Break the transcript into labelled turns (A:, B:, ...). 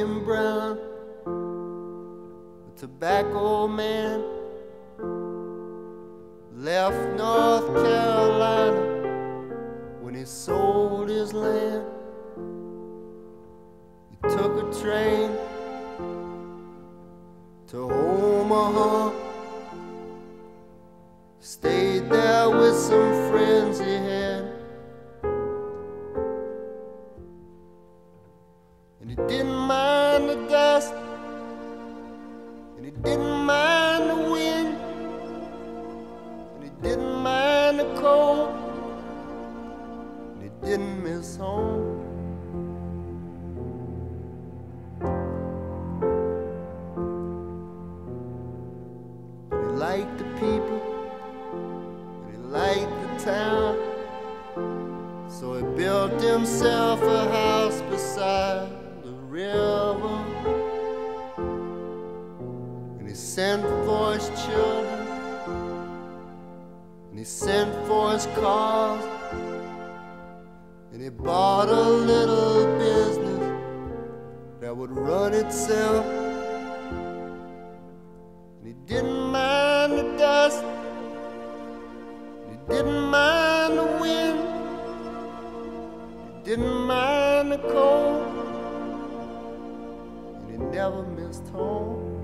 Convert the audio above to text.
A: William Brown, the tobacco man, left North Carolina when he sold his land. He took a train to Omaha, stayed there with some friends he had. And he didn't mind and he didn't mind the wind, and he didn't mind the cold, and he didn't miss home. And he liked the people, and he liked the town. So he built himself a house beside the river. He sent for his children. And he sent for his cars. And he bought a little business that would run itself. And he didn't mind the dust. And he didn't mind the wind. He didn't mind the cold. And he never missed home.